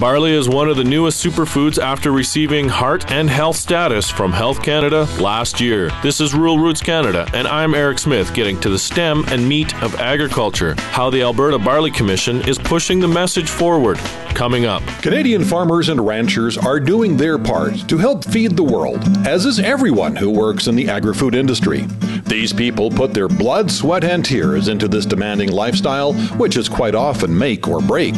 Barley is one of the newest superfoods after receiving heart and health status from Health Canada last year. This is Rural Roots Canada, and I'm Erik Smith getting to the stem and meat of agriculture, how the Alberta Barley Commission is pushing the message forward. Coming up. Canadian farmers and ranchers are doing their part to help feed the world, as is everyone who works in the agri food industry. These people put their blood, sweat, and tears into this demanding lifestyle, which is quite often make or break.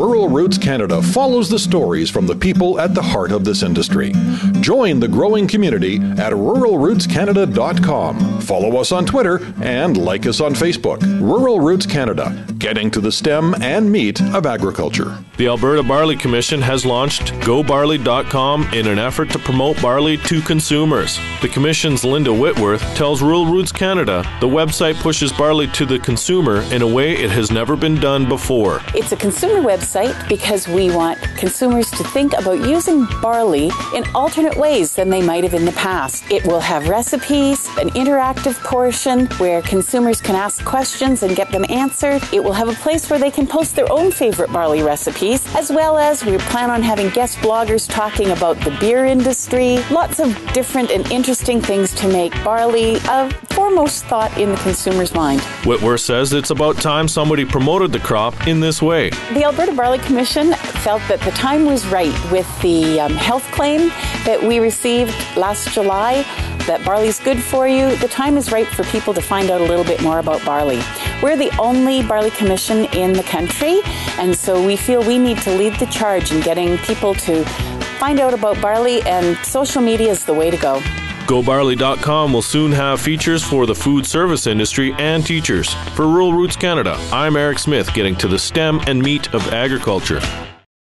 Rural Roots Canada follows the stories from the people at the heart of this industry. Join the growing community at ruralrootscanada.com. Follow us on Twitter and like us on Facebook. Rural Roots Canada, getting to the stem and meat of agriculture. The Alberta Barley Commission has launched GoBarley.com in an effort to promote barley to consumers. The Commission's Linda Whitworth tells Rural Roots Canada the website pushes barley to the consumer in a way it has never been done before. It's a consumer website because we want consumers to think about using barley in alternate ways than they might have in the past. It will have recipes, an interactive portion where consumers can ask questions and get them answered. It will have a place where they can post their own favorite barley recipes, as well as we plan on having guest bloggers talking about the beer industry. Lots of different and interesting things to make barley a foremost thought in the consumer's mind. Whitworth says it's about time somebody promoted the crop in this way. The Alberta Barley Commission felt that the time was right with the um, health claim that we received last July that barley's good for you. The time is right for people to find out a little bit more about barley. We're the only barley commission in the country, and so we feel we need to lead the charge in getting people to find out about barley, and social media is the way to go. GoBarley.com will soon have features for the food service industry and teachers. For Rural Roots Canada, I'm Erik Smith getting to the stem and meat of agriculture.